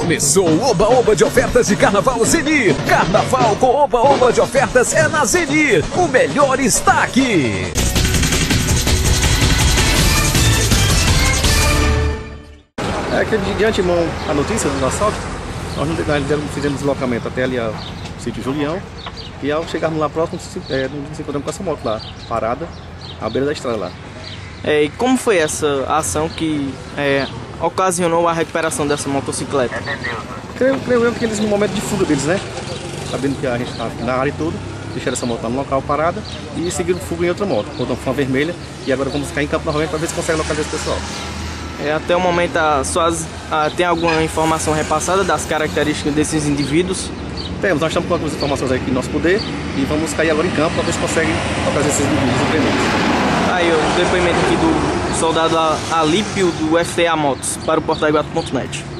Começou o Oba Oba de ofertas de Carnaval Zenir. Carnaval com Oba Oba de ofertas é na Zenir. O melhor está aqui. É que de, de antemão a notícia do assalto, nós não nós fizemos deslocamento até ali ao sítio Julião e ao chegarmos lá próximo, é, nos encontramos com essa moto lá, parada, à beira da estrada lá. É, e como foi essa ação que é, ocasionou a recuperação dessa motocicleta? Creio, creio eu que eles no momento de fuga deles, né? Sabendo que a gente estava aqui na área e tudo, deixaram essa moto no local parada e seguiram fuga em outra moto, outra uma vermelha, e agora vamos ficar em campo novamente para ver se consegue localizar esse pessoal. É, até o momento, a, suas, a, tem alguma informação repassada das características desses indivíduos? Temos, nós estamos com algumas informações aqui no nosso poder e vamos cair agora em campo para ver se consegue localizar esses indivíduos. Aí, o depoimento aqui do soldado Alípio do FTA Motos para o portaiguato.net.